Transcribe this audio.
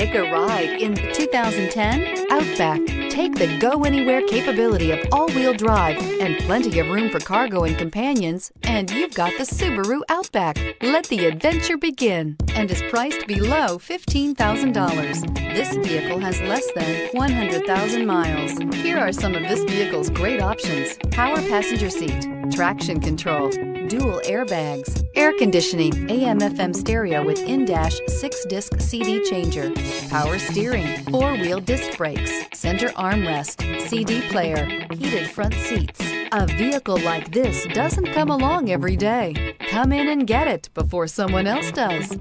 Take a ride in the 2010 Outback. Take the go anywhere capability of all wheel drive and plenty of room for cargo and companions, and you've got the Subaru Outback. Let the adventure begin and is priced below $15,000. This vehicle has less than 100,000 miles. Here are some of this vehicle's great options power passenger seat, traction control, dual airbags, air conditioning, AM FM stereo with in-dash six disc CD changer, power steering, four wheel disc brakes, center armrest, CD player, heated front seats. A vehicle like this doesn't come along every day. Come in and get it before someone else does.